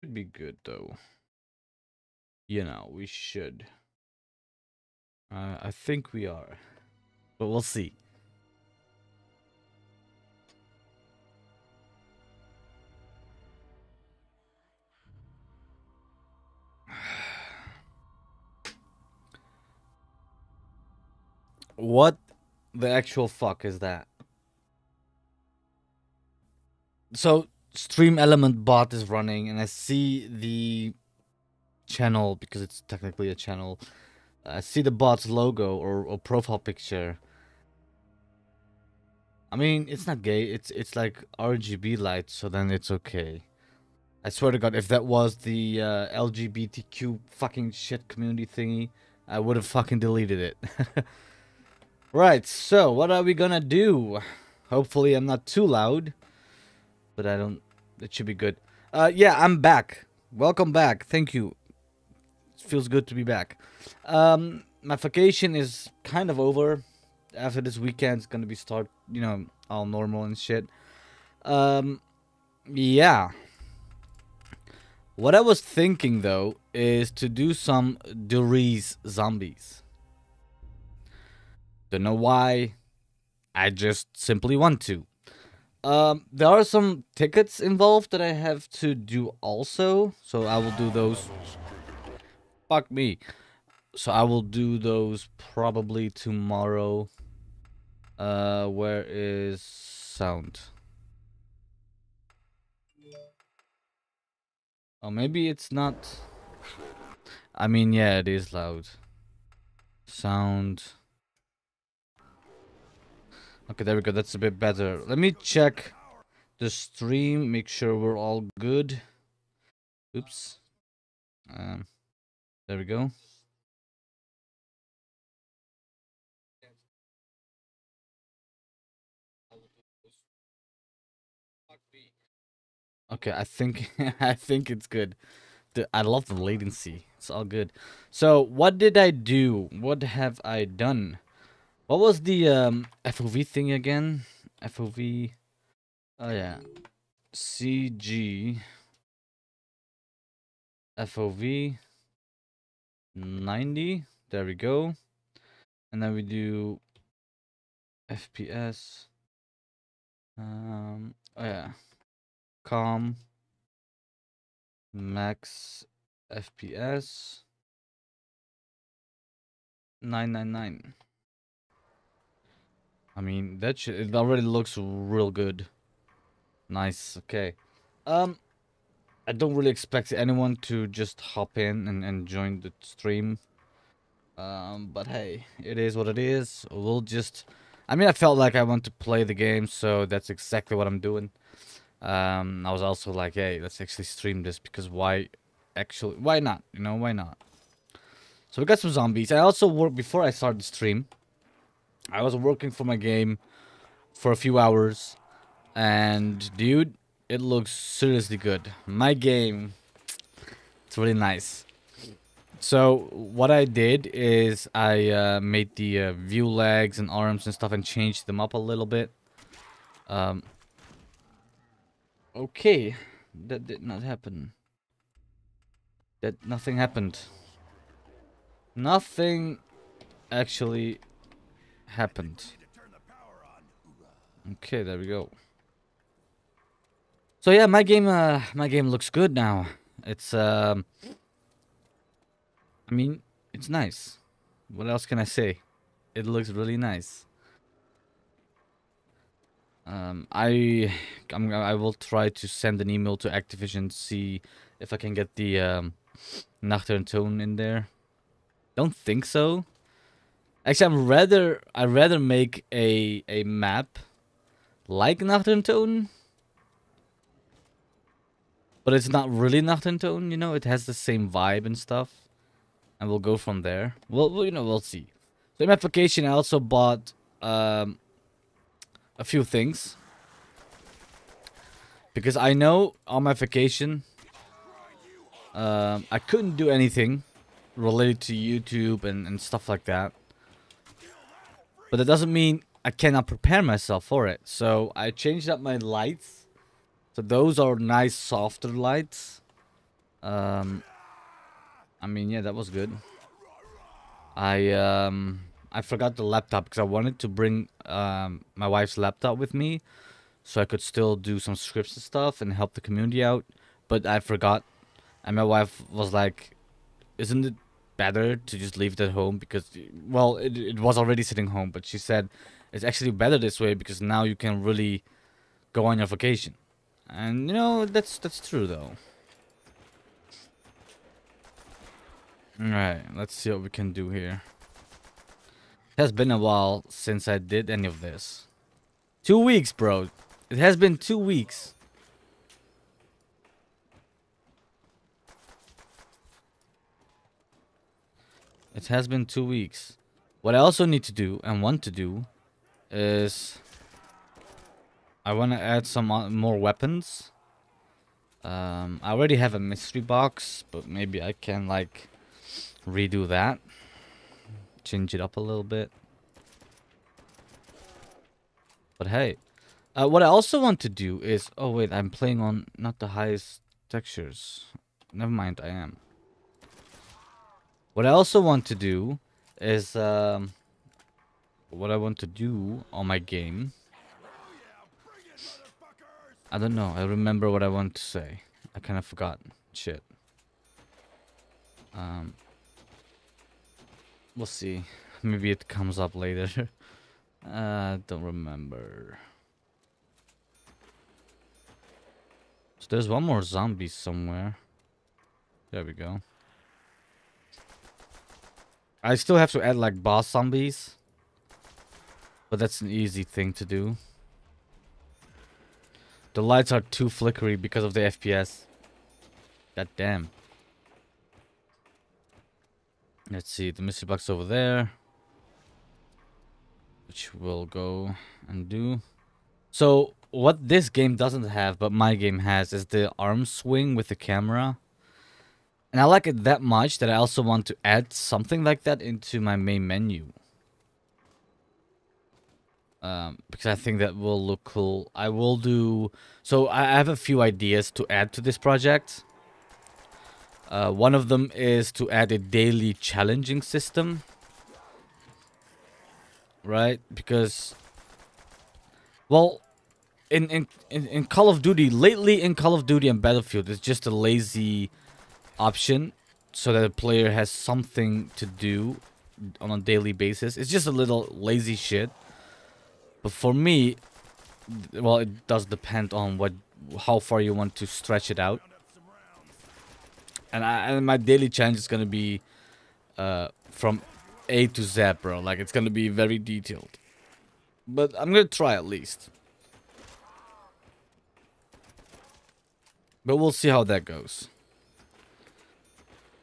Should be good though. You know, we should. Uh, I think we are, but we'll see. What the actual fuck is that? So Stream Element bot is running, and I see the channel because it's technically a channel. I see the bot's logo or, or profile picture. I mean, it's not gay. It's it's like RGB light, so then it's okay. I swear to God, if that was the uh, LGBTQ fucking shit community thingy, I would have fucking deleted it. right, so what are we gonna do? Hopefully, I'm not too loud, but I don't. It should be good. Uh, yeah, I'm back. Welcome back. Thank you. It feels good to be back. Um, my vacation is kind of over. After this weekend, it's gonna be start. You know, all normal and shit. Um, yeah. What I was thinking though is to do some Der Riese zombies. Don't know why. I just simply want to. Um, there are some tickets involved that I have to do also, so I will do those. Fuck me. So I will do those probably tomorrow. Uh, where is sound? Oh, maybe it's not. I mean, yeah, it is loud. Sound. Okay, there we go. That's a bit better. Let me check the stream, make sure we're all good. Oops. Um, there we go. Okay, I think I think it's good. I love the latency. It's all good. So, what did I do? What have I done? What was the um, FOV thing again? FOV. Oh yeah, CG. FOV. 90. There we go. And then we do FPS. Um. Oh yeah com max fps 999 I mean that should, it already looks real good nice okay um I don't really expect anyone to just hop in and, and join the stream um but hey it is what it is we'll just I mean I felt like I want to play the game so that's exactly what I'm doing um, I was also like, hey, let's actually stream this because why actually, why not? You know, why not? So we got some zombies. I also worked, before I started the stream, I was working for my game for a few hours. And dude, it looks seriously good. My game, it's really nice. So what I did is I uh, made the uh, view legs and arms and stuff and changed them up a little bit. Um, Okay, that did not happen. That nothing happened. Nothing actually happened. Okay, there we go. So yeah, my game, uh, my game looks good now. It's, um, I mean, it's nice. What else can I say? It looks really nice. Um, I I'm, I will try to send an email to Activision see if I can get the um, Nacht der Untoten in there. Don't think so. Actually, I'm rather I rather make a a map like Nacht der but it's not really Nacht der You know, it has the same vibe and stuff, and we'll go from there. Well, you know, we'll see. Same application. I also bought um, a few things. Because I know on my vacation, um, I couldn't do anything related to YouTube and, and stuff like that. But that doesn't mean I cannot prepare myself for it. So I changed up my lights. So those are nice softer lights. Um, I mean, yeah, that was good. I um I forgot the laptop because I wanted to bring um my wife's laptop with me, so I could still do some scripts and stuff and help the community out. But I forgot, and my wife was like, "Isn't it better to just leave it at home because well it, it was already sitting home but she said it's actually better this way because now you can really go on your vacation. And you know that's that's true though. All right let's see what we can do here. It has been a while since i did any of this. Two weeks bro. It has been two weeks It has been two weeks. What I also need to do and want to do is I want to add some more weapons. Um, I already have a mystery box, but maybe I can like redo that. Change it up a little bit. But hey, uh, what I also want to do is... Oh wait, I'm playing on not the highest textures. Never mind, I am. What I also want to do is um, what I want to do on my game. I don't know. I remember what I want to say. I kind of forgot. Shit. Um, we'll see. Maybe it comes up later. uh, don't remember. So there's one more zombie somewhere. There we go. I still have to add like boss zombies. But that's an easy thing to do. The lights are too flickery because of the FPS. God damn. Let's see, the mystery box over there. Which we'll go and do. So, what this game doesn't have, but my game has, is the arm swing with the camera. And I like it that much that I also want to add something like that into my main menu. Um, because I think that will look cool. I will do... So I have a few ideas to add to this project. Uh, one of them is to add a daily challenging system. Right? Because... Well, in, in, in, Call of Duty, lately in Call of Duty and Battlefield, it's just a lazy option so that the player has something to do on a daily basis. It's just a little lazy shit. But for me, well, it does depend on what how far you want to stretch it out. And, I, and my daily challenge is gonna be uh, from A to Z, bro. Like it's gonna be very detailed. But I'm gonna try at least. But we'll see how that goes.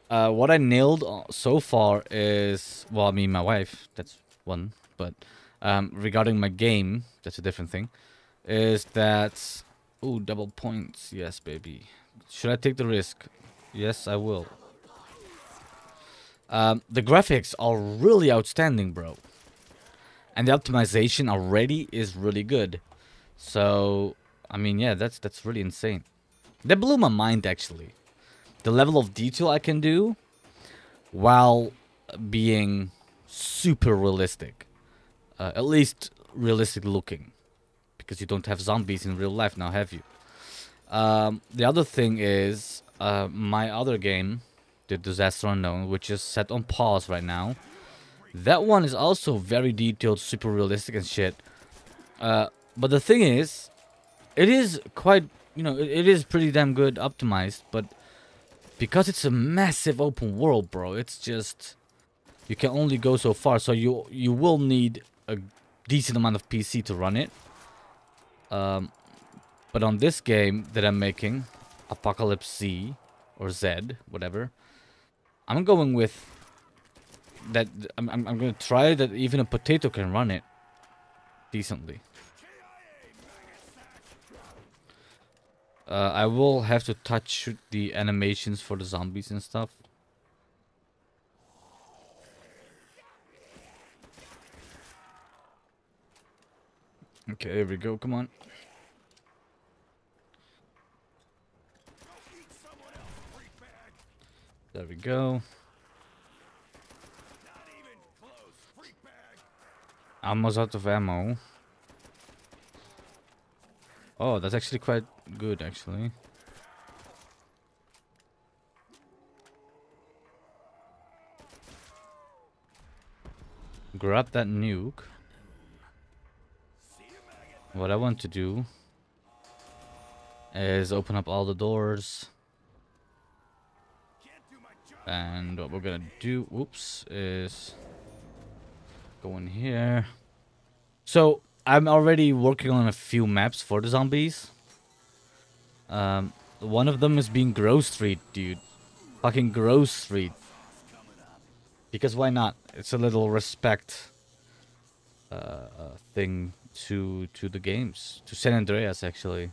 Uh, what I nailed so far is, well, I mean, my wife, that's one, but um, regarding my game, that's a different thing, is that, oh, double points, yes, baby. Should I take the risk? Yes, I will. Um, the graphics are really outstanding, bro. And the optimization already is really good. So, I mean, yeah, that's that's really insane. That blew my mind, actually the level of detail I can do while being super realistic. Uh, at least realistic looking. Because you don't have zombies in real life now, have you? Um, the other thing is uh, my other game, The Disaster Unknown, which is set on pause right now. That one is also very detailed, super realistic and shit. Uh, but the thing is, it is quite, you know, it, it is pretty damn good optimized, but because it's a massive open world, bro. It's just you can only go so far, so you you will need a decent amount of PC to run it. Um, but on this game that I'm making, Apocalypse Z or Z, whatever, I'm going with that. I'm I'm, I'm gonna try that even a potato can run it decently. Uh, I will have to touch the animations for the zombies and stuff. Okay, here we go. Come on. There we go. Almost out of ammo. Oh, that's actually quite good, actually. Grab that nuke. What I want to do is open up all the doors. And what we're gonna do, whoops, is go in here. So I'm already working on a few maps for the zombies. Um, one of them is being Grove Street, dude. Fucking Grove Street. Because why not? It's a little respect uh, uh, thing to to the games, to San Andreas actually.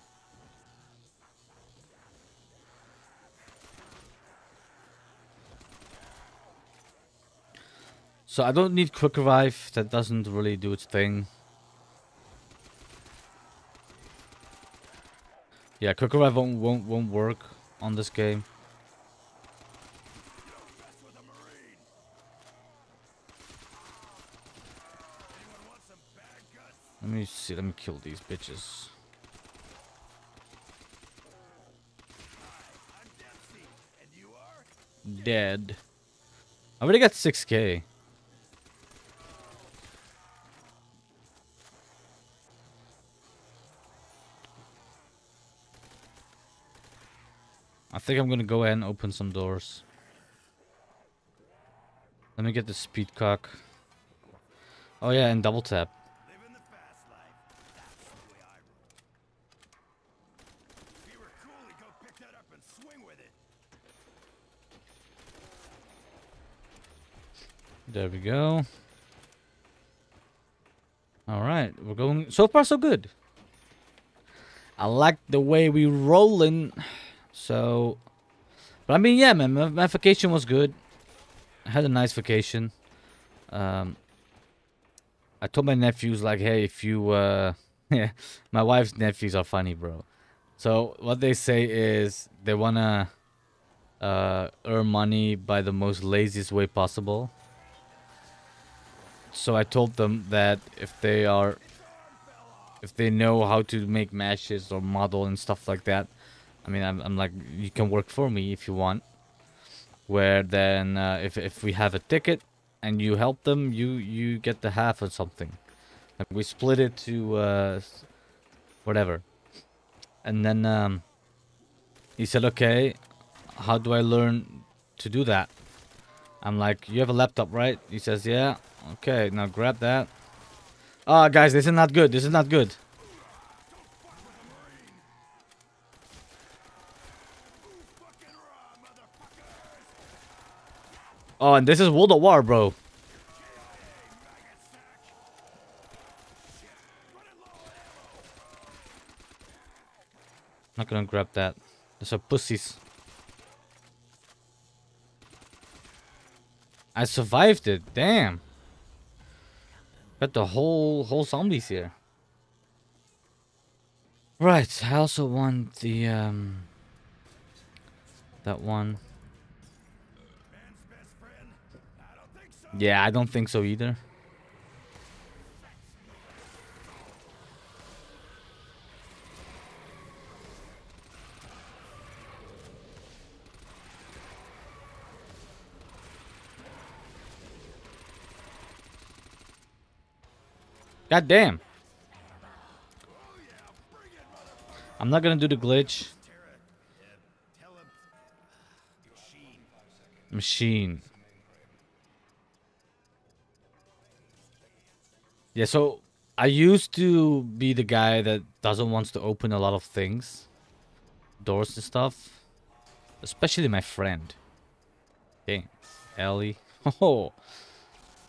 So I don't need quick revive. That doesn't really do its thing. Yeah, quick revive won't won't won't work on this game. Let me see. Let me kill these bitches. Dead. I already got 6k. I think I'm gonna go ahead and open some doors. Let me get the speed cock. Oh yeah, and double tap. There we go. Alright, we're going... So far, so good. I like the way we rolling. So... But I mean, yeah, man, my, my vacation was good. I had a nice vacation. Um, I told my nephews, like, hey, if you... Uh, yeah, my wife's nephews are funny, bro. So what they say is they want to uh, earn money by the most laziest way possible so I told them that if they are if they know how to make matches or model and stuff like that I mean I'm, I'm like you can work for me if you want where then uh, if, if we have a ticket and you help them you you get the half or something like we split it to uh, whatever and then um, he said okay how do I learn to do that I'm like you have a laptop right he says yeah Okay, now grab that. Ah, oh, guys, this is not good. This is not good. Oh, and this is World of War, bro. Not gonna grab that. There's a pussies. I survived it. Damn. Got the whole whole zombies here. Right, I also want the um that one. Yeah, I don't think so either. God damn. I'm not gonna do the glitch. Machine. Yeah, so I used to be the guy that doesn't want to open a lot of things. Doors and stuff. Especially my friend. Dang. Ellie. Oh.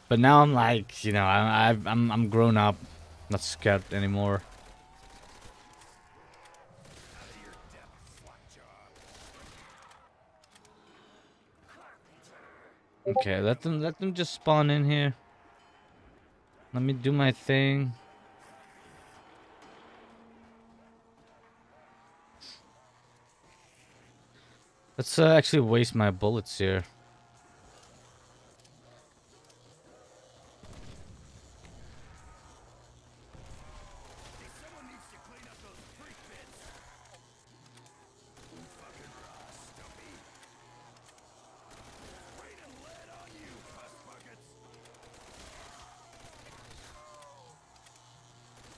But now I'm like, you know, I, I, I'm I'm grown up, not scared anymore. Okay, let them let them just spawn in here. Let me do my thing. Let's uh, actually waste my bullets here.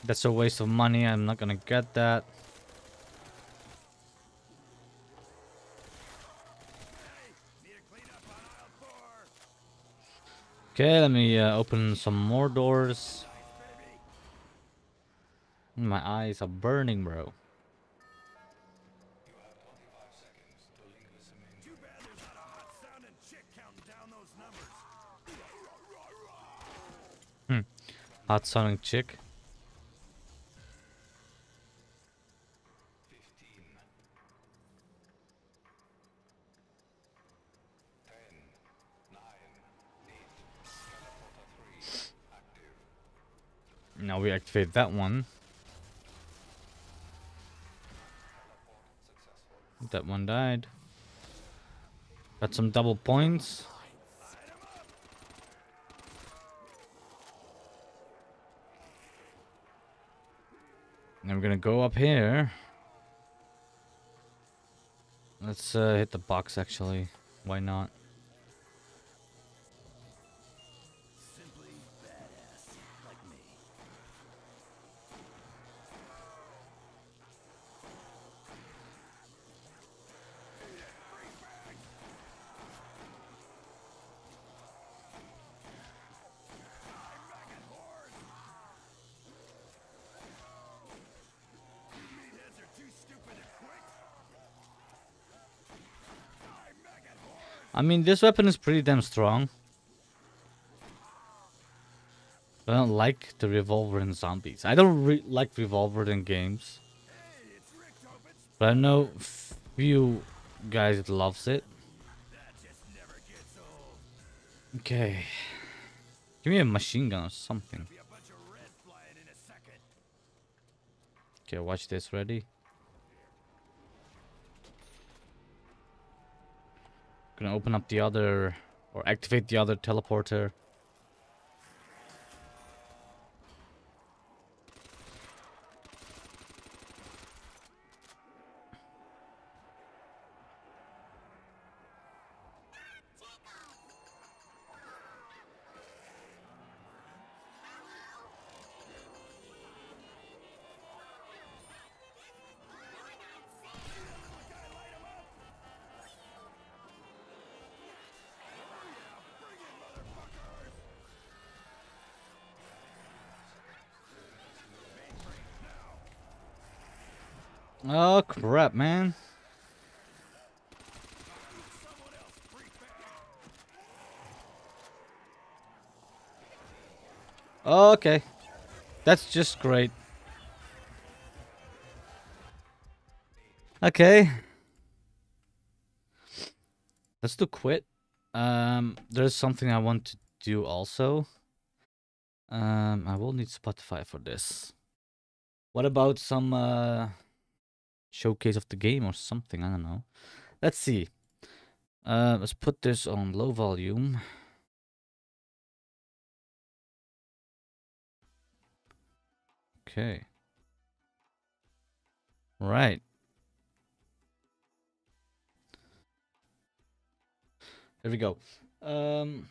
That's a waste of money. I'm not gonna get that. Okay, let me uh, open some more doors. My eyes are burning, bro. Hmm. Hot sounding chick. Now we activate that one. That one died. Got some double points. Now we're gonna go up here. Let's uh, hit the box actually. Why not? I mean, this weapon is pretty damn strong. I don't like the revolver in zombies. I don't re like revolver in games. But I know few guys loves it. Okay. Give me a machine gun or something. Okay, watch this. Ready? Gonna open up the other, or activate the other teleporter. Oh crap, man. Okay. That's just great. Okay. Let's do quit. Um, there's something I want to do also. Um, I will need Spotify for this. What about some uh showcase of the game or something. I don't know. Let's see. Uh, let's put this on low volume. Okay. Right. There we go. Um,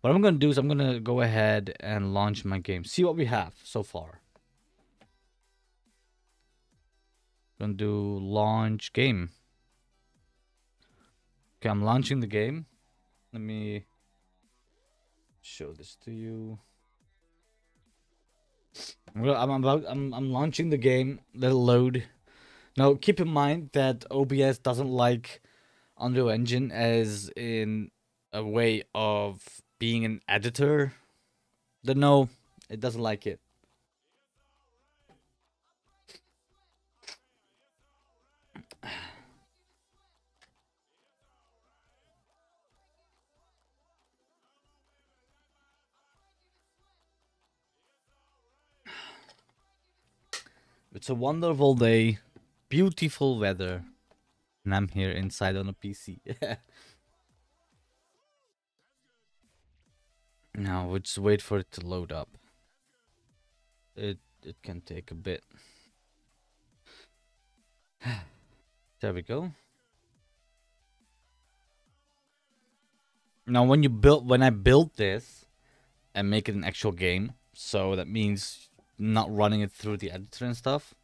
what I'm going to do is I'm going to go ahead and launch my game. See what we have so far. Gonna do launch game. Okay, I'm launching the game. Let me show this to you. Well, I'm about I'm I'm launching the game. Let it load. Now keep in mind that OBS doesn't like Unreal Engine as in a way of being an editor. The no, it doesn't like it. It's a wonderful day beautiful weather. And I'm here inside on a PC. now we'll just wait for it to load up. It it can take a bit. there we go. Now when you build when I built this and make it an actual game, so that means not running it through the editor and stuff,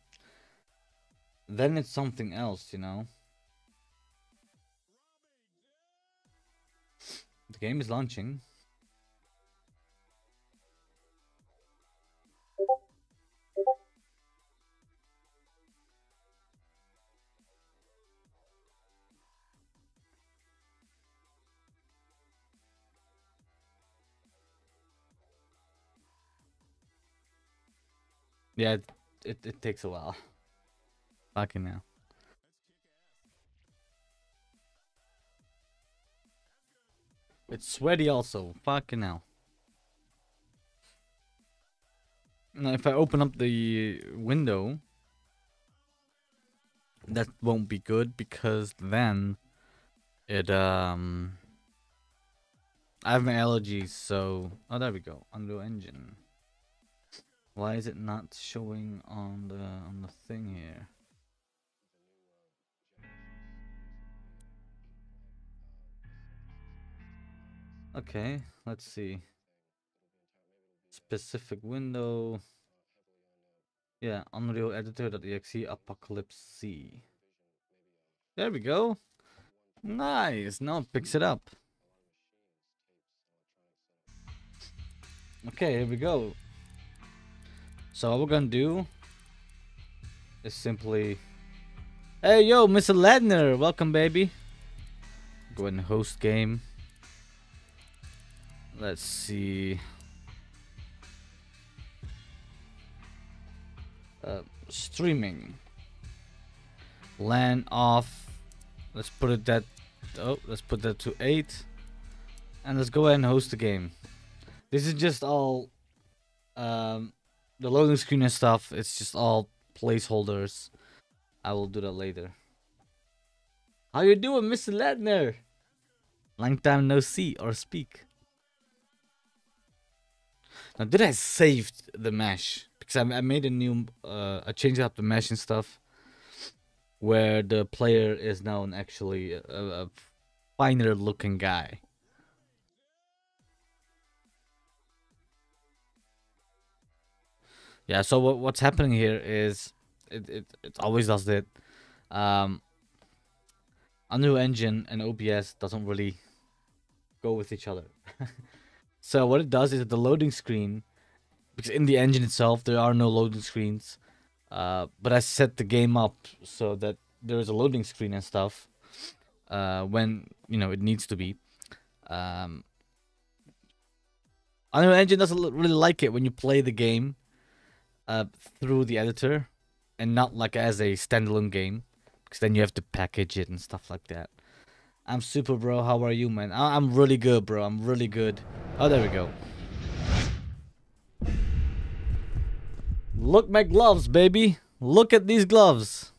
then it's something else, you know. The game is launching. Yeah, it, it, it takes a while. Fucking now. It's sweaty also. Fucking hell. Now if I open up the window, that won't be good because then it um I have my allergies, so oh there we go. Unreal Engine. Why is it not showing on the on the thing here? Okay, let's see. Specific window. Yeah, Unreal Editor.exe Apocalypse Z. There we go. Nice. Now it picks it up. Okay, here we go. So what we're gonna do is simply Hey yo, Mr. Ledner, welcome baby. Go ahead and host game. Let's see. Uh, streaming. LAN off. Let's put it that. Oh, let's put that to eight. And let's go ahead and host the game. This is just all. Um, the loading screen and stuff. It's just all placeholders. I will do that later. How you doing, Mr. Ledner? Long time no see or speak. Now, did I save the mesh? Because I, I made a new, uh, I changed up the mesh and stuff, where the player is now an actually a, a finer looking guy. Yeah, so what, what's happening here is, it, it, it always does that. Um, Unreal Engine and OBS doesn't really go with each other. So what it does is the loading screen, because in the engine itself there are no loading screens, uh, but I set the game up so that there is a loading screen and stuff uh, when you know it needs to be. Um, Unreal Engine doesn't really like it when you play the game uh, through the editor and not like as a standalone game because then you have to package it and stuff like that. I'm super, bro. How are you, man? I I'm really good, bro. I'm really good. Oh, there we go. Look my gloves, baby. Look at these gloves.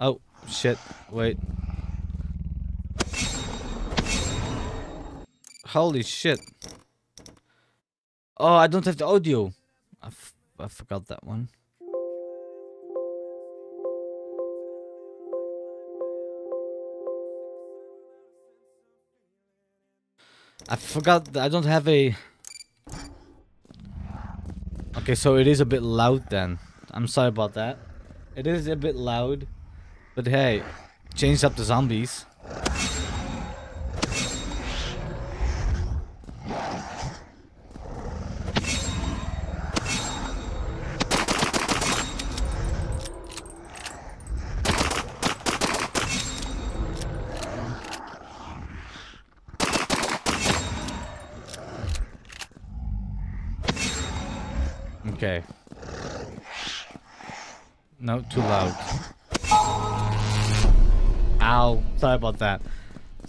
Oh, shit. Wait. Holy shit. Oh, I don't have the audio. I, I forgot that one. I forgot I don't have a... Okay, so it is a bit loud then. I'm sorry about that. It is a bit loud. But hey, changed up the zombies.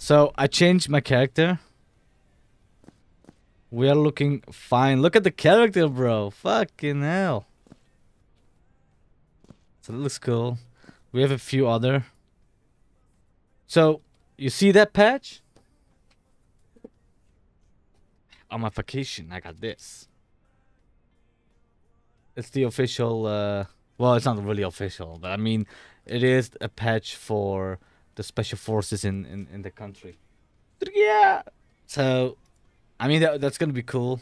So, I changed my character. We are looking fine. Look at the character, bro. Fucking hell. So, it looks cool. We have a few other. So, you see that patch? On my vacation, I got this. It's the official, uh, well, it's not really official, but I mean, it is a patch for the special forces in, in, in the country. Yeah! So, I mean, that, that's gonna be cool.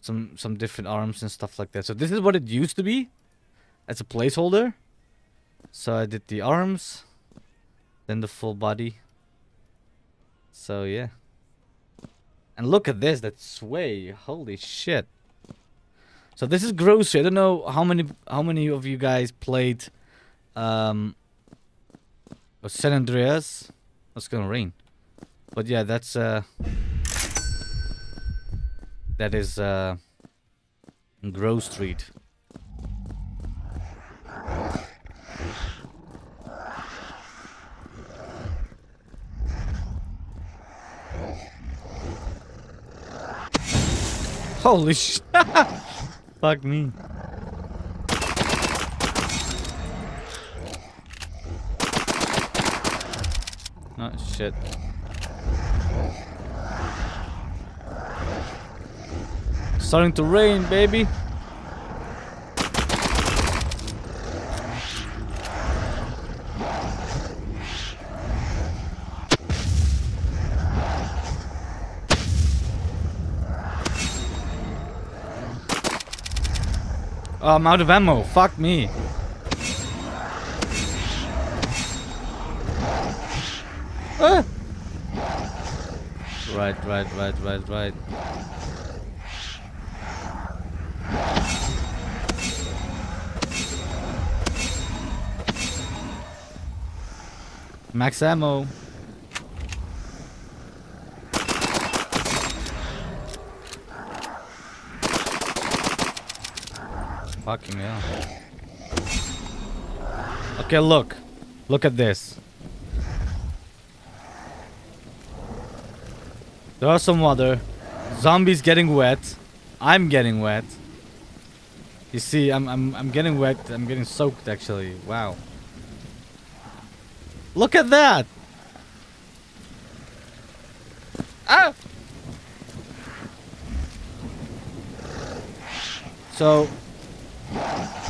Some, some different arms and stuff like that. So this is what it used to be as a placeholder. So I did the arms, then the full body. So yeah. And look at this, that sway. Holy shit. So this is Grove Street. I don't know how many how many of you guys played um San Andreas. It's gonna rain. But yeah, that's uh that is uh Grove Street. Holy sh! Fuck me. Oh shit. Starting to rain, baby. I'm out of ammo. Fuck me. Ah! Right, right, right, right, right. Max ammo. Fucking hell. Okay, look. Look at this. There are some water. Zombies getting wet. I'm getting wet. You see, I'm I'm I'm getting wet. I'm getting soaked actually. Wow. Look at that. Ah. So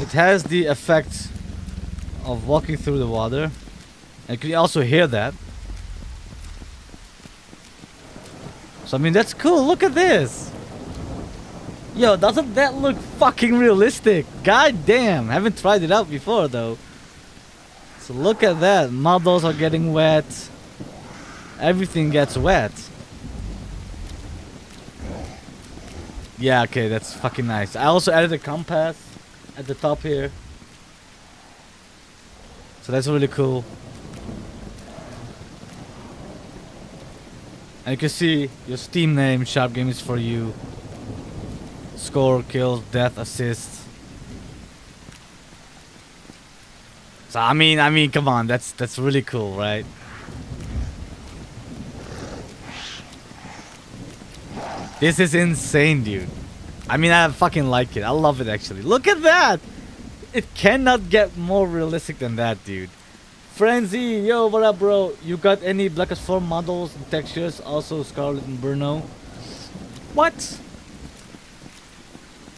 it has the effect of walking through the water. And you can also hear that. So I mean that's cool. Look at this. Yo, doesn't that look fucking realistic? God damn. Haven't tried it out before though. So look at that. Models are getting wet. Everything gets wet. Yeah, okay, that's fucking nice. I also added a compass at the top here. So that's really cool. You can see your Steam name, Sharpgamers4you. Score, kills, death, assist. So I mean, I mean, come on, that's that's really cool, right? This is insane, dude. I mean, I fucking like it. I love it, actually. Look at that! It cannot get more realistic than that, dude. Frenzy, yo, what up, bro? You got any Black Ops 4 models and textures? Also Scarlett and Bruno. What?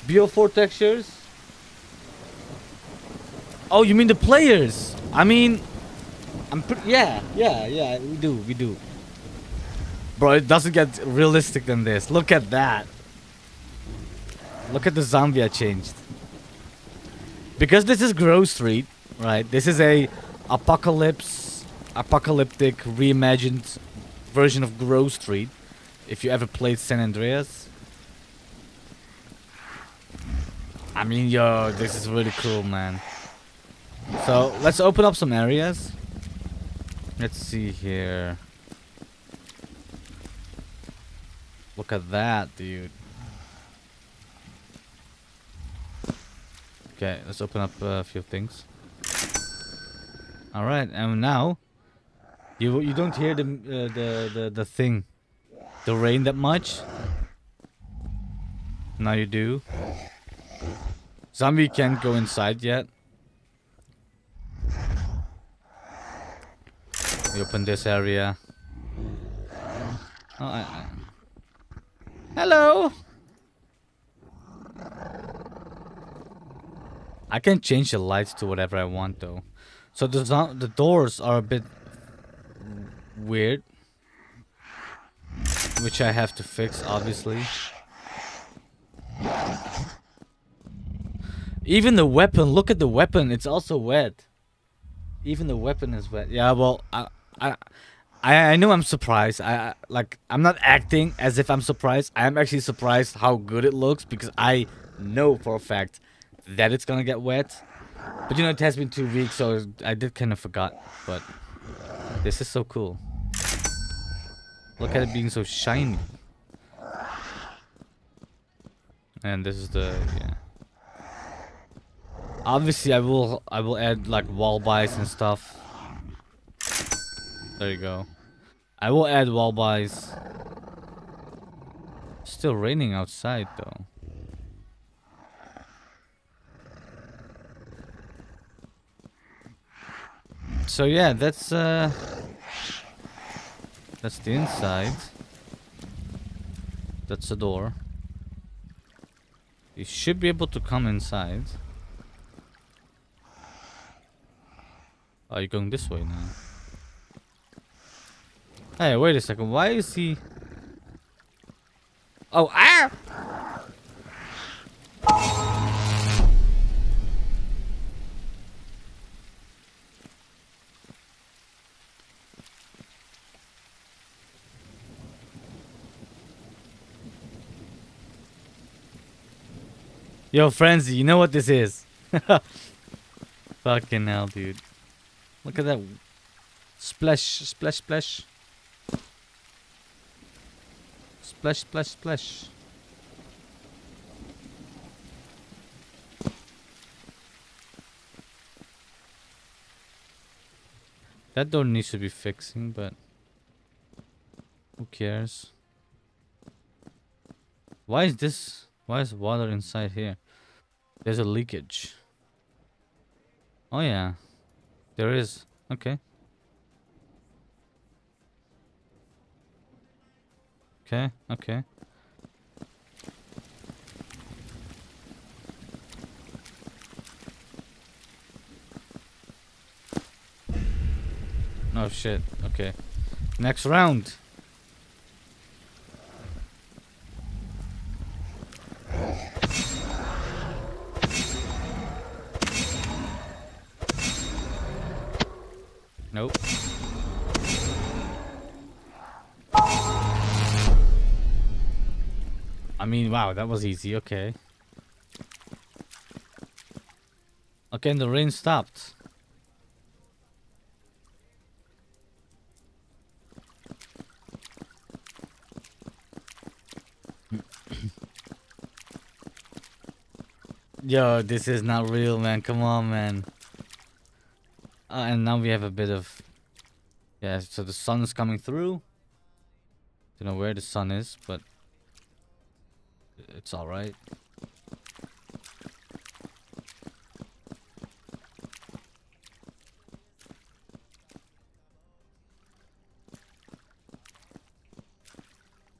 BO4 textures? Oh, you mean the players? I mean, I'm pretty. Yeah, yeah, yeah. We do, we do. Bro, it doesn't get realistic than this. Look at that. Look at the zombie I changed. Because this is Grove Street, right? This is a apocalypse, apocalyptic, reimagined version of Grove Street. If you ever played San Andreas. I mean, yo, this is really cool, man. So, let's open up some areas. Let's see here. Look at that, dude. Okay, let's open up a few things. All right, and now you you don't hear the uh, the the the thing, the rain that much. Now you do. Zombie can't go inside yet. We open this area. Oh, I, I... Hello. I can change the lights to whatever I want though. So the the doors are a bit weird, which I have to fix obviously. Even the weapon, look at the weapon, it's also wet. Even the weapon is wet. Yeah, well, I I I, I know I'm surprised. I, I like I'm not acting as if I'm surprised. I'm actually surprised how good it looks because I know for a fact that it's gonna get wet. But you know, it has been two weeks, so I did kind of forgot. But this is so cool. Look at it being so shiny. And this is the yeah. Obviously, I will I will add like wall buys and stuff. There you go. I will add wall buys. Still raining outside though. So yeah, that's uh that's the inside. That's the door. You should be able to come inside. Are you going this way now? Hey, wait a second. Why is he... Oh, ah! Yo, Frenzy, you know what this is? Fucking hell, dude. Look at that. Splash, splash, splash. Splash, splash, splash. That door needs to be fixing, but who cares? Why is this? Why is water inside here? There's a leakage. Oh yeah, there is. Okay. Okay, okay. Oh shit, okay. Next round. Wow, that was easy. Okay. Okay, and the rain stopped. Yo, this is not real, man. Come on, man. Uh, and now we have a bit of... Yeah, so the sun is coming through. Don't know where the sun is, but it's alright.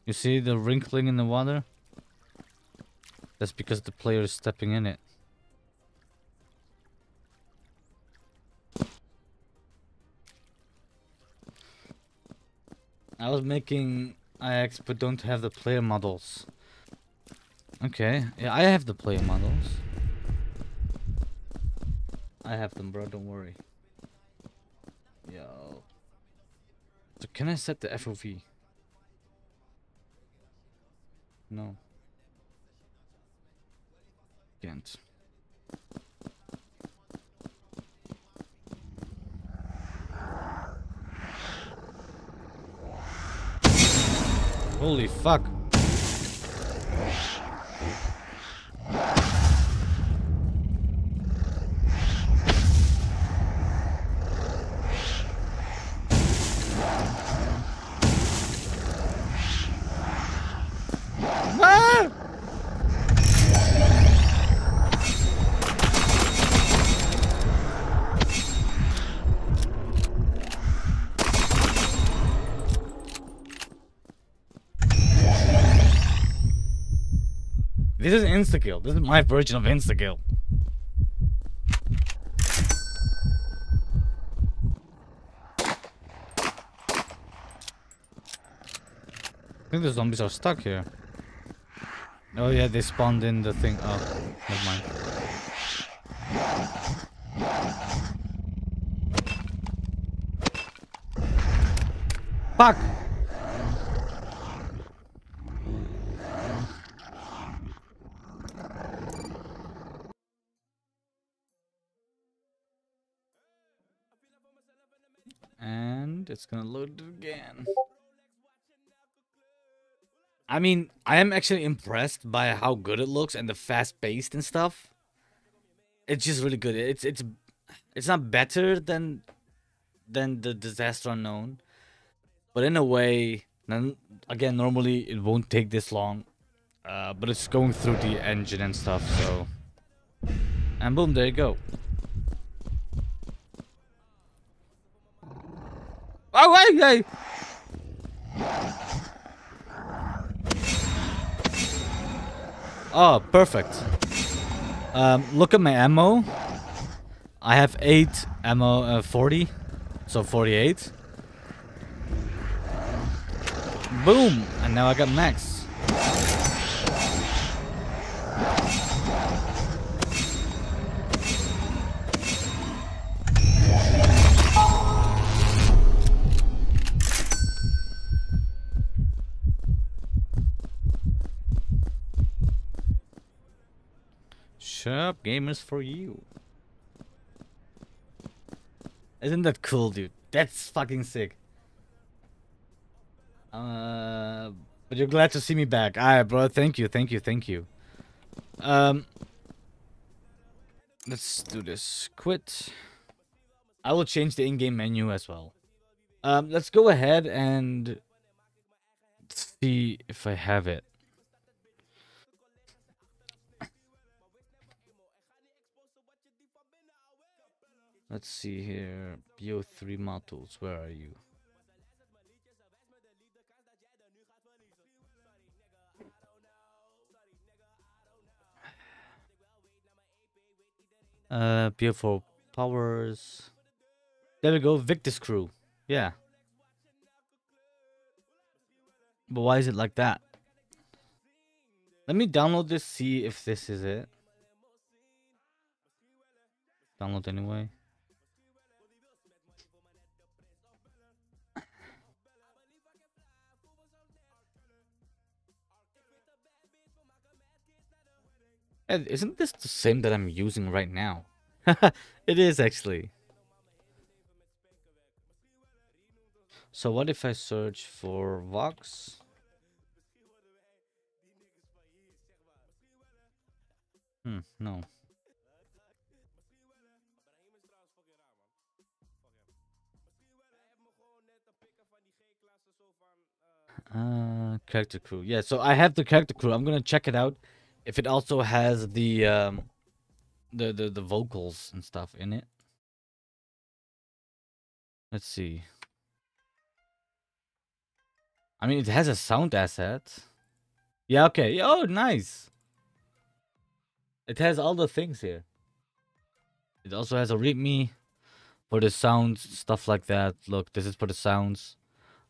You see the wrinkling in the water? That's because the player is stepping in it. I was making IX but don't have the player models. Okay, yeah, I have the player models. I have them, bro, don't worry. Yo. So can I set the FOV? No. Can't. Holy fuck. This is insta-kill. This is my version of insta-kill. I think the zombies are stuck here. Oh yeah, they spawned in the thing. Oh, never mind. Fuck! It's gonna load it again. I mean, I am actually impressed by how good it looks and the fast paced and stuff. It's just really good. It's it's it's not better than than the disaster unknown, but in a way, then again, normally it won't take this long. Uh, but it's going through the engine and stuff, so and boom, there you go. Oh, hey! Oh, perfect. Um, look at my ammo. I have 8 ammo, uh, 40. So 48. Boom! And now I got max. Sharp gamers for you. Isn't that cool, dude? That's fucking sick. Uh, but you're glad to see me back. Alright, bro. Thank you, thank you, thank you. Um, let's do this. Quit. I will change the in-game menu as well. Um, let's go ahead and see if I have it. Let's see here. BO3 models, where are you? Uh, BO4 powers. There we go, Victis crew. Yeah. But why is it like that? Let me download this, see if this is it. Download anyway. Isn't this the same that I'm using right now? it is actually. So what if I search for Vox? Hmm, no. Uh, character crew. Yeah, so I have the character crew. I'm gonna check it out if it also has the um the the, the vocals and stuff in it. Let's see. I mean, it has a sound asset. Yeah, okay. Oh, nice. It has all the things here. It also has a readme for the sounds, stuff like that. Look, this is for the sounds.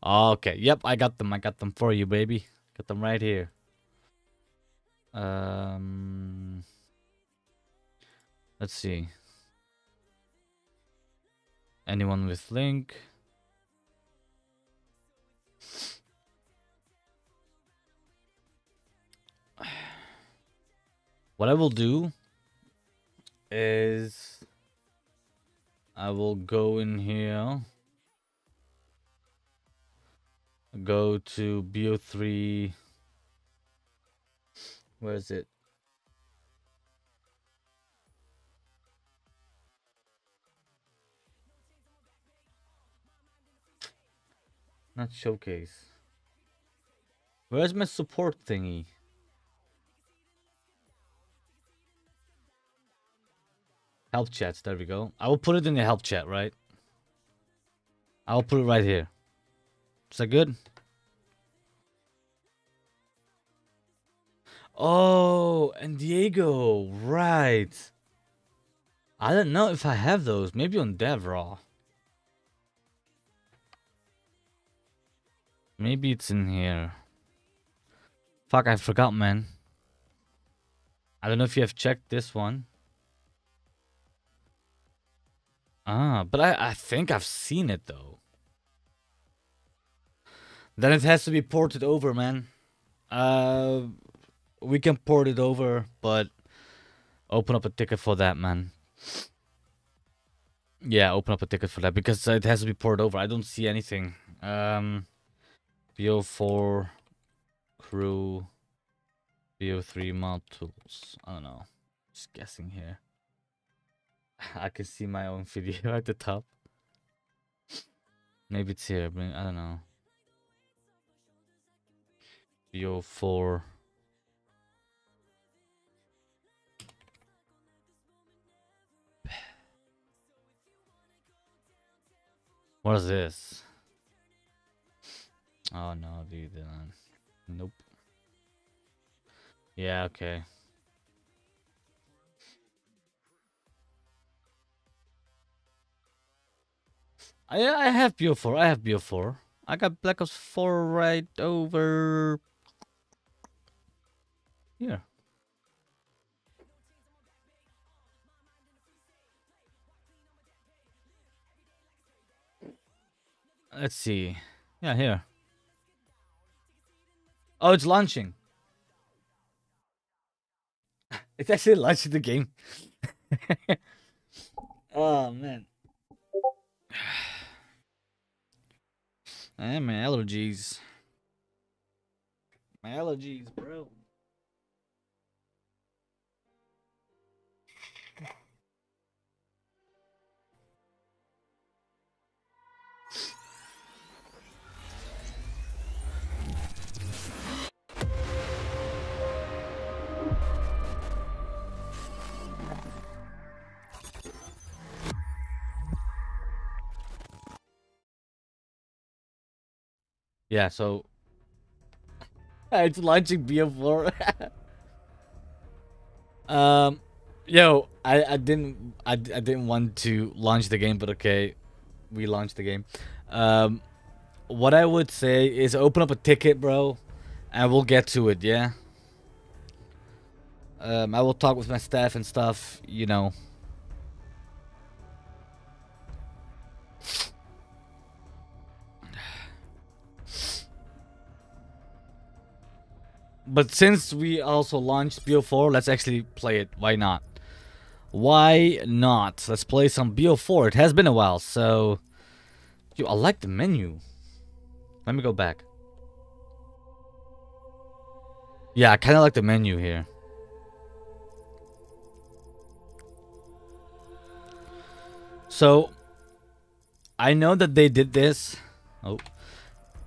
Okay, yep, I got them. I got them for you, baby. Got them right here. Um, let's see. Anyone with link? What I will do is I will go in here, go to BO3 where is it? Not showcase. Where's my support thingy? Help chats, there we go. I will put it in the help chat, right? I'll put it right here. Is that good? Oh, and Diego, right. I don't know if I have those. Maybe on DevRaw. Maybe it's in here. Fuck, I forgot, man. I don't know if you have checked this one. Ah, but I, I think I've seen it, though. Then it has to be ported over, man. Uh, we can port it over, but open up a ticket for that, man. Yeah, open up a ticket for that because it has to be ported over. I don't see anything. Um, BO4 crew BO3 mod tools. I don't know. Just guessing here. I can see my own video at the top. Maybe it's here, but I don't know. BO4 What is this? Oh no, dude. Nope. Yeah, okay. I I have BO4. I have BO4. I got Black Ops 4 right over here. Let's see. Yeah, here. Oh, it's launching. It's actually launching the game. oh, man. And eh, my allergies. My allergies, bro. Yeah, so it's launching BO4. um, yo, I I didn't I, I didn't want to launch the game, but okay, we launched the game. Um, what I would say is open up a ticket, bro, and we'll get to it. Yeah. Um, I will talk with my staff and stuff. You know. But since we also launched BO4, let's actually play it. Why not? Why not? Let's play some BO4. It has been a while, so... Yo, I like the menu. Let me go back. Yeah, I kind of like the menu here. So, I know that they did this. Oh.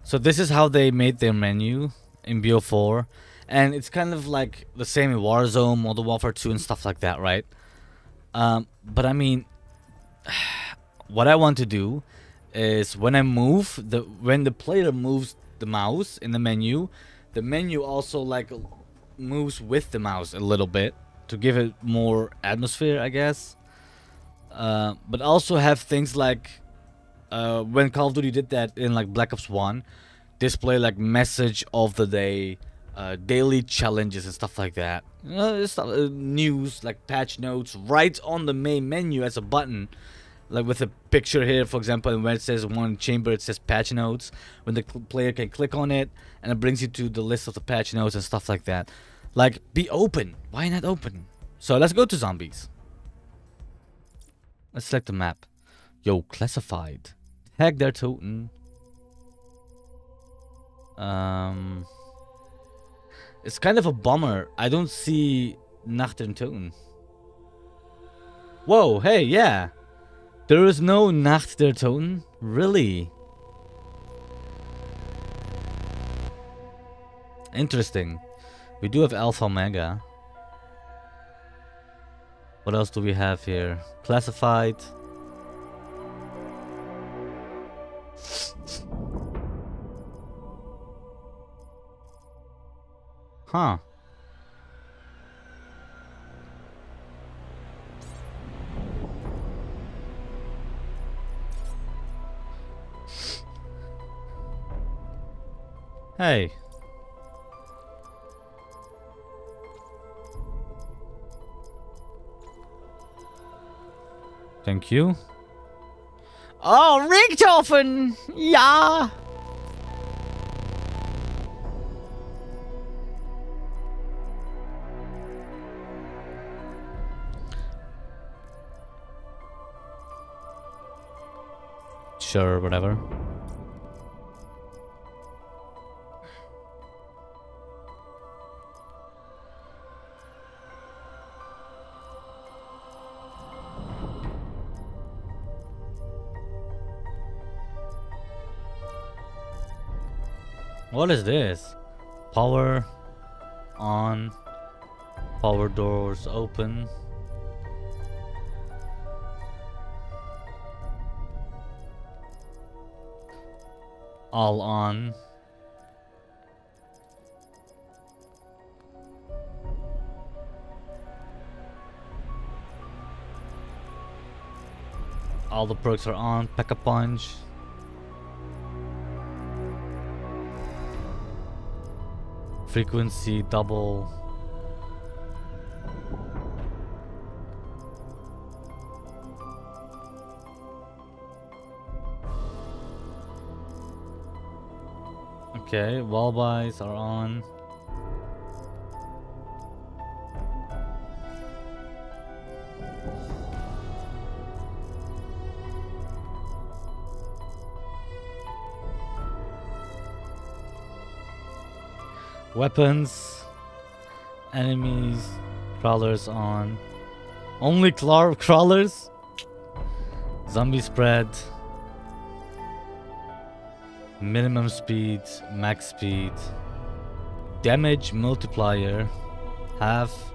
So this is how they made their menu in BO4 and it's kind of like the same in Warzone, Modern Warfare 2, and stuff like that, right? Um, but I mean, what I want to do is when I move the when the player moves the mouse in the menu, the menu also like moves with the mouse a little bit to give it more atmosphere, I guess. Uh, but also have things like uh, when Call of Duty did that in like Black Ops 1, display like message of the day uh, daily challenges and stuff like that. Uh, stuff, uh, news like patch notes right on the main menu as a button. Like with a picture here, for example, and when it says one chamber, it says patch notes. When the player can click on it, and it brings you to the list of the patch notes and stuff like that. Like, be open. Why not open? So let's go to zombies. Let's select the map. Yo, classified. Tag der Toten. Um... It's kind of a bummer. I don't see Nacht der Toten. Whoa, hey, yeah. There is no Nacht der Toten? Really? Interesting. We do have Alpha Omega. What else do we have here? Classified. Huh. Hey. Thank you. Oh, Richtofen! Yeah. Sure, whatever. What is this? Power on. Power doors open. All on. All the perks are on. Pack a punch. frequency double okay wall buys are on Weapons. Enemies. Crawlers on. Only crawlers? Zombie spread. Minimum speed. Max speed. Damage multiplier. Half.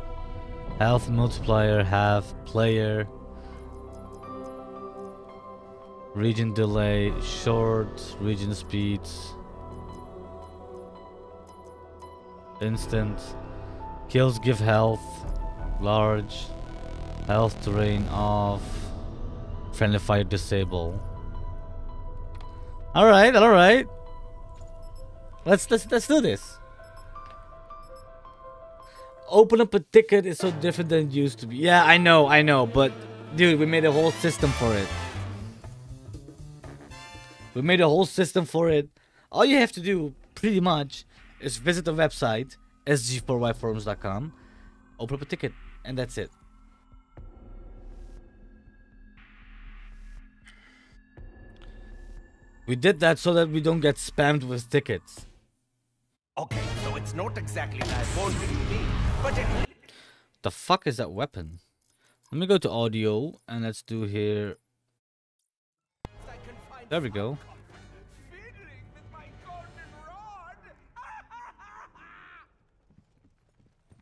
Health multiplier. Half. Player. Regen delay. Short. Regen speeds. Instant. Kills give health. Large. Health terrain off. Friendly fire disable. Alright, alright. Let's let's let's do this. Open up a ticket is so different than it used to be. Yeah, I know, I know, but dude, we made a whole system for it. We made a whole system for it. All you have to do, pretty much, is visit the website sg4yforums.com, open up a ticket, and that's it. We did that so that we don't get spammed with tickets. Okay, so it's not exactly what I wanted to but it... The fuck is that weapon? Let me go to audio, and let's do here... There we go.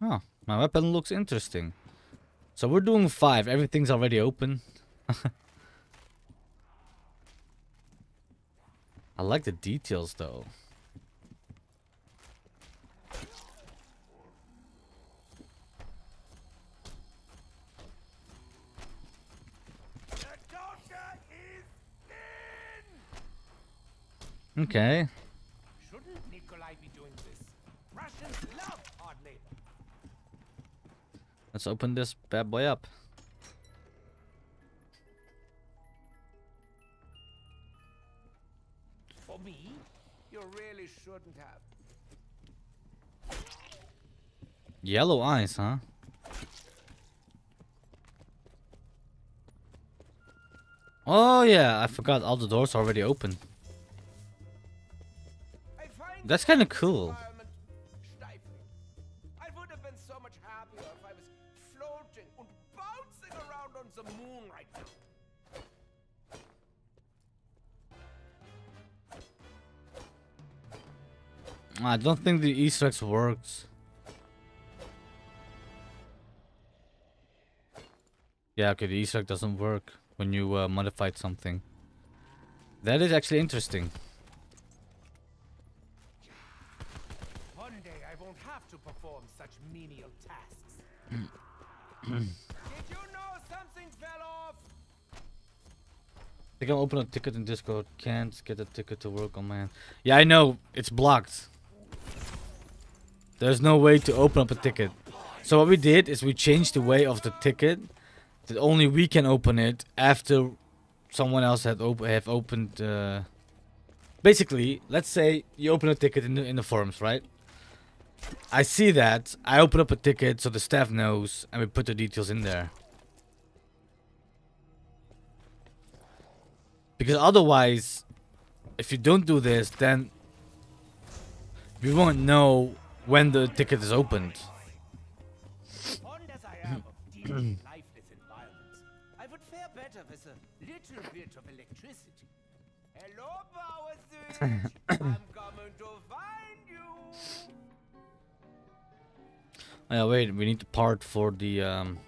Oh, my weapon looks interesting. So we're doing five. Everything's already open. I like the details though. Okay. Shouldn't Nikolai be doing this? Russians love hard labor. Let's open this bad boy up. Shouldn't have. Yellow eyes, huh? Oh yeah, I forgot all the doors are already open. That's kind of cool. I don't think the Easter eggs works. Yeah, okay, the Easter egg doesn't work when you uh, modified something. That is actually interesting. One day I won't have to perform such menial tasks. Did you know something fell off? They can open a ticket in Discord. Can't get a ticket to work on my end. Yeah, I know. It's blocked. There's no way to open up a ticket. So what we did is we changed the way of the ticket that only we can open it after someone else had op have opened. Uh... Basically, let's say you open a ticket in the in the forums, right? I see that. I open up a ticket so the staff knows, and we put the details in there. Because otherwise, if you don't do this, then we won't know when the ticket is opened. You. Oh, yeah, wait, we need the part for the um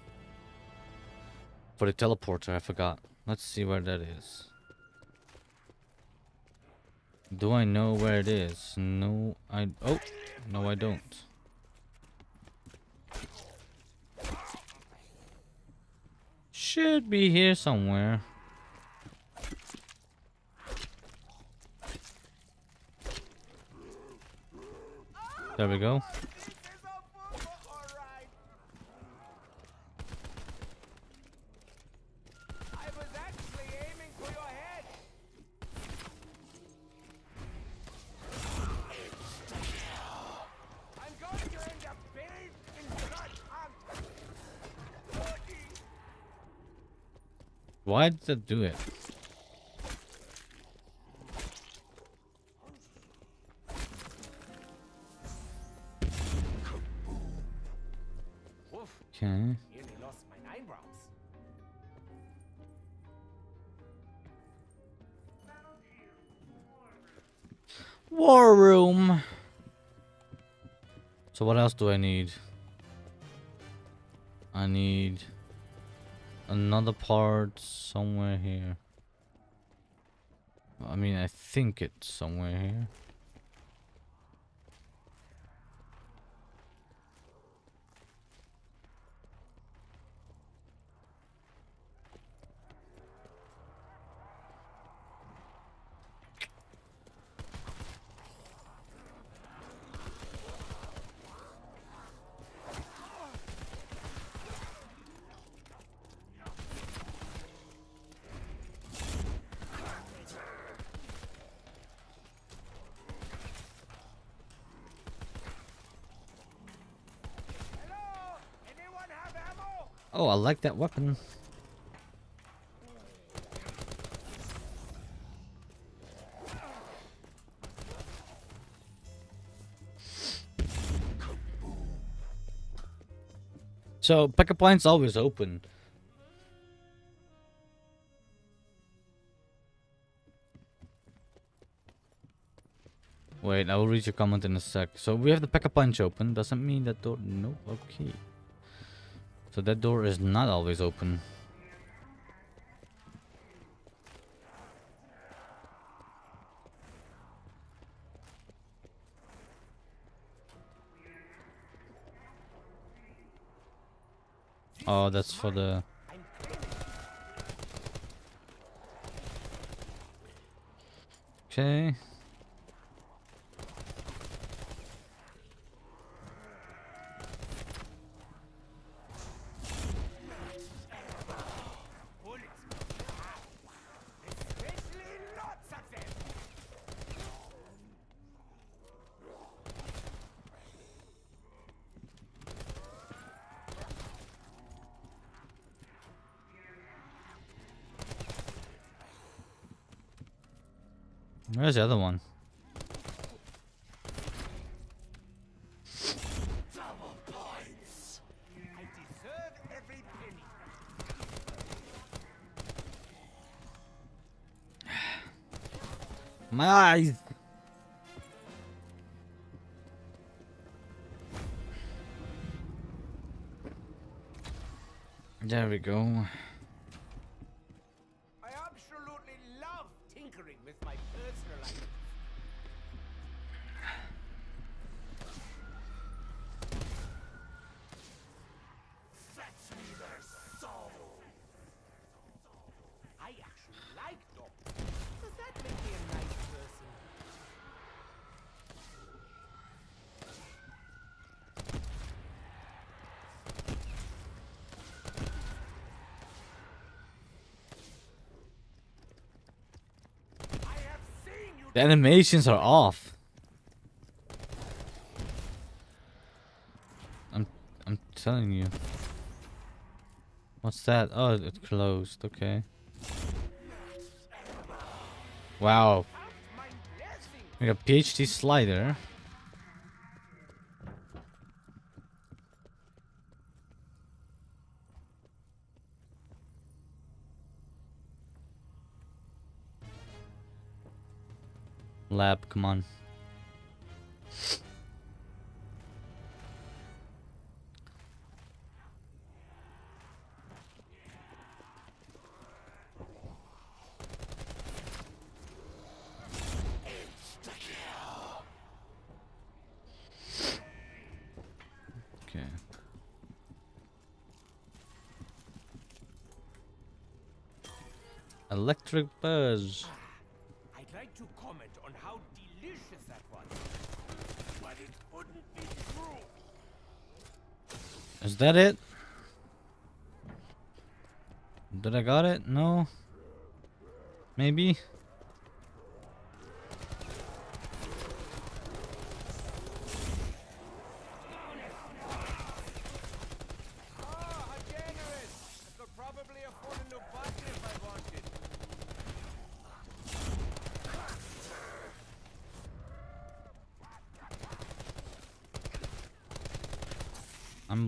for the teleporter. I forgot. Let's see where that is. Do I know where it is? No, I. Oh, no, I don't. Should be here somewhere. There we go. Why did that do it? Okay. nearly lost my eyebrows. War room. So what else do I need? I need another part somewhere here. I mean, I think it's somewhere here. Like that weapon. So, pickup line's always open. Wait, I will read your comment in a sec. So we have the pack a punch open. Doesn't mean that door. No, okay. So that door is not always open. Oh, that's for the. Okay. Where's the other one? My eyes. There we go. The animations are off. I'm I'm telling you. What's that? Oh, it closed. Okay. Wow. We got PhD slider. Lab, on. Okay. Electric buzz. I'd like to comment on how delicious that was. But it wouldn't be true. Is that it? Did I got it? No. Maybe. Oh, how generous! I could probably afford a new button if I wanted. I'm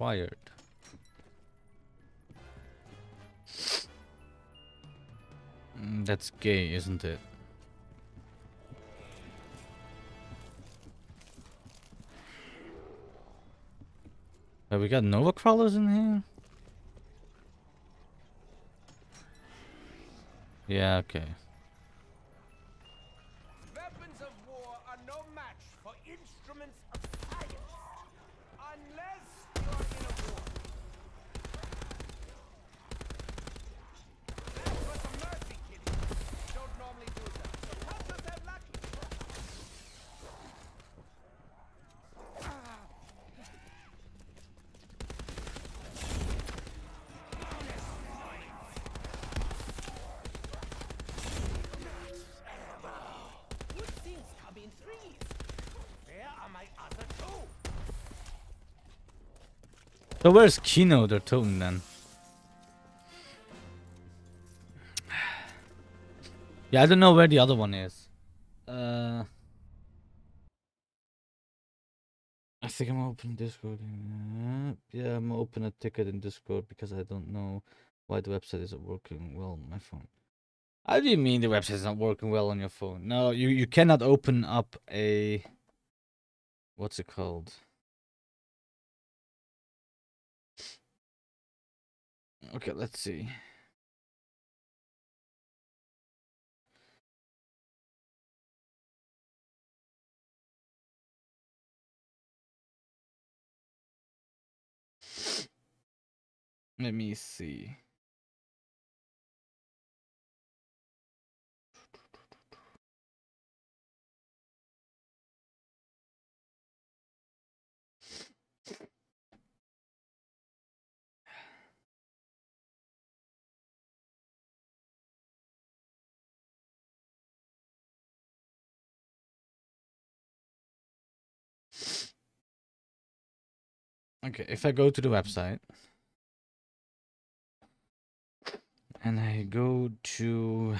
required. Mm, That's gay, isn't it? Have we got Nova crawlers in here? Yeah, okay. Weapons of war are no match for instruments of science. Unless you're in a war. That was a mercy killing. Don't normally do that. So count yourself lucky. Good things come in threes. Where are my other two? So where's Kino der Toten then? Yeah, I don't know where the other one is. Uh, I think I'm opening Discord. Yeah, I'm open a ticket in Discord because I don't know why the website isn't working well on my phone. How do you mean the website is not working well on your phone? No, you you cannot open up a what's it called? Okay, let's see. Let me see. Okay, if I go to the website and I go to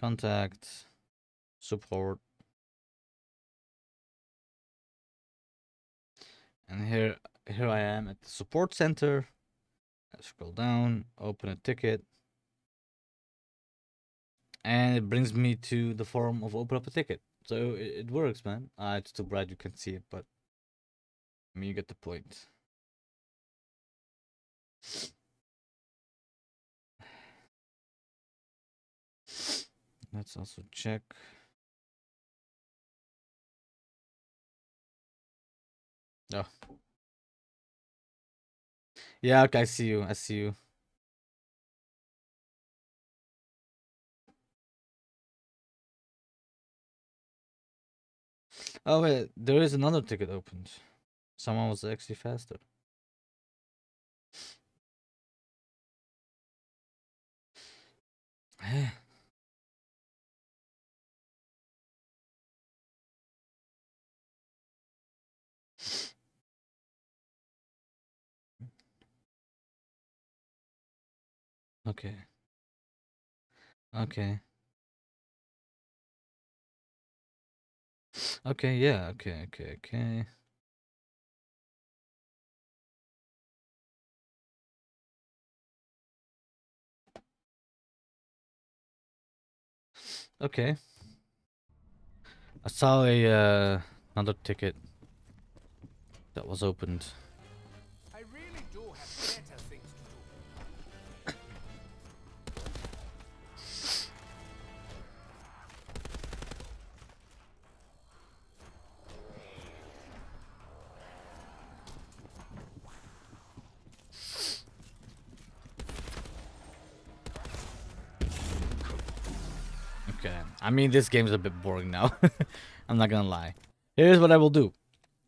contact support and here here I am at the support center. I scroll down, open a ticket, and it brings me to the form of open up a ticket. So it, it works, man. Uh, it's too bright you can't see it, but I mean, you get the point. Let's also check. Oh. Yeah, okay, I see you. I see you. Oh wait, there is another ticket opened. Someone was actually faster. okay. Okay. Okay, yeah, okay, okay, okay. Okay. I saw a uh, another ticket that was opened. I mean, this game's a bit boring now. I'm not gonna lie. Here's what I will do.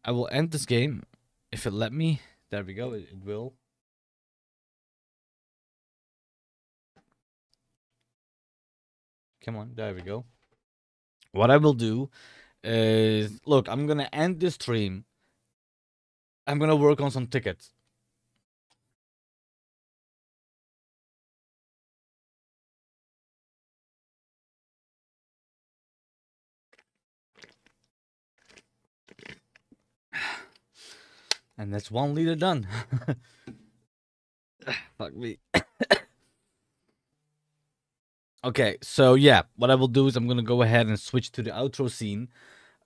I will end this game. If it let me, there we go. It, it will. Come on, there we go. What I will do is, look, I'm gonna end this stream. I'm gonna work on some tickets. And that's one leader done. Fuck me. okay, so yeah, what I will do is I'm gonna go ahead and switch to the outro scene.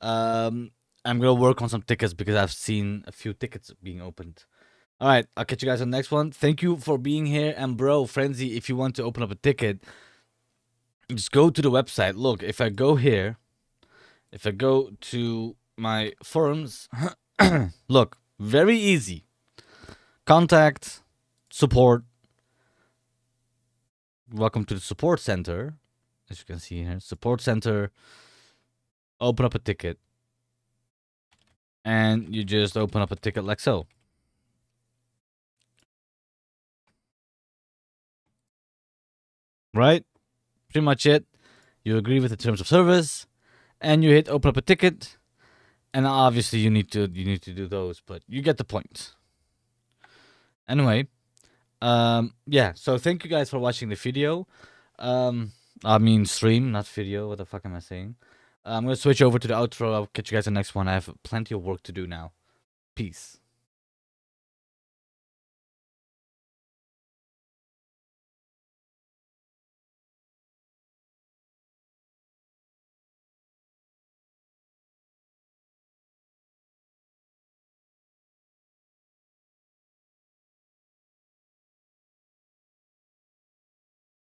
Um, I'm gonna work on some tickets because I've seen a few tickets being opened. All right, I'll catch you guys on the next one. Thank you for being here. And bro, Frenzy, if you want to open up a ticket, just go to the website. Look, if I go here, if I go to my forums, look, very easy. Contact, support. Welcome to the support center. As you can see here, support center. Open up a ticket. And you just open up a ticket like so. Right? Pretty much it. You agree with the terms of service and you hit open up a ticket and obviously you need to you need to do those but you get the point anyway um yeah so thank you guys for watching the video. Um i mean stream not video what the fuck am i saying? I'm gonna switch over to the outro. I'll catch you guys in the next one. I have plenty of work to do now. Peace